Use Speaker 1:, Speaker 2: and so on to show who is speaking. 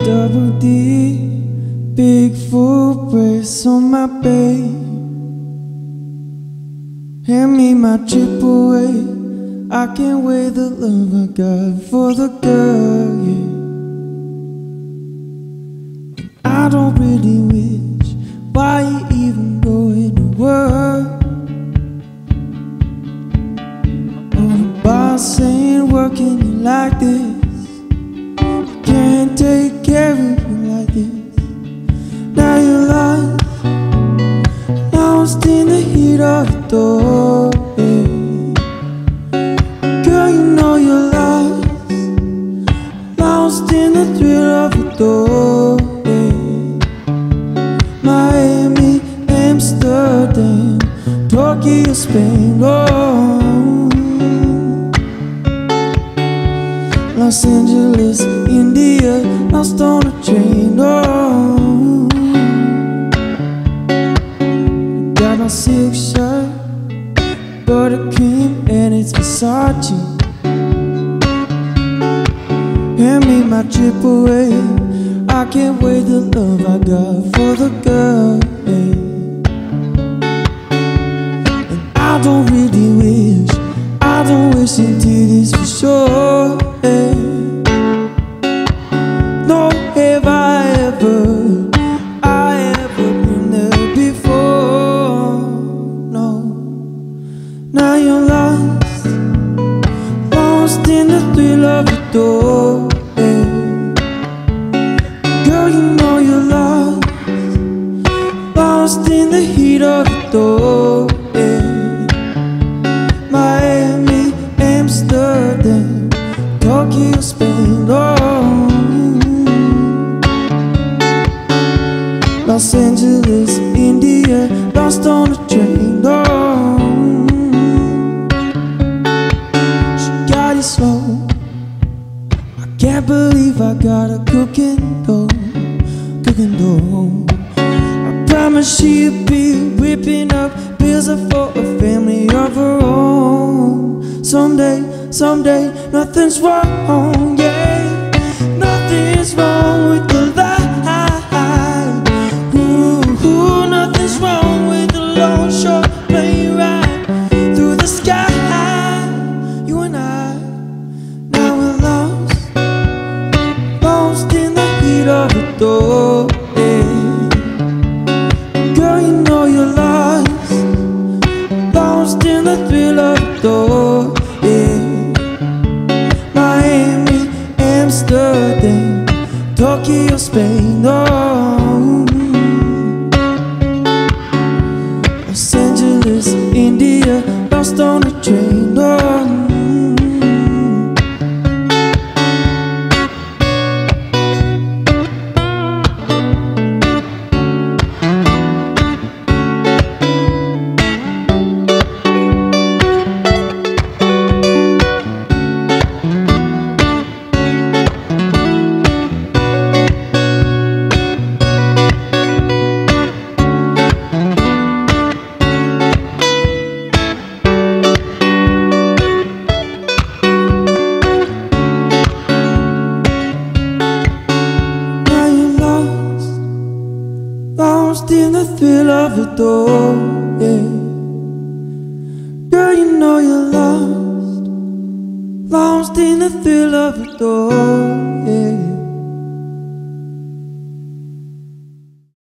Speaker 1: Double D, big full brace on my bay. Hand me my chip away. I can't wait the love I got for the girl, yeah. I don't really wish why you even going to work. On the boss ain't working you like this. Lost in the heat of the door. Girl, you know you're lost, lost in the thrill of the door. Miami, Amsterdam, Tokyo, Spain. Oh. Los Angeles, shirt, buttercream, and it's Versace. Hand me my chip away. I can't wait the love I got for the girl. And I don't really wish, I don't wish until this for sure. Now you're lost, lost in the thrill of the door. Girl, you know you're lost, lost in the heat of the door. Miami, Amsterdam, Tokyo, Spain. Oh. Los Angeles, India, lost on a I got a cooking dough, cooking dough. I promise she'll be whipping up bills for a family of her own. Someday, someday, nothing's wrong, door. Yeah. Miami, Amsterdam, Tokyo, Spain. Lost in the thrill of the door. Yeah. Girl, you know you're lost, lost in the thrill of the door.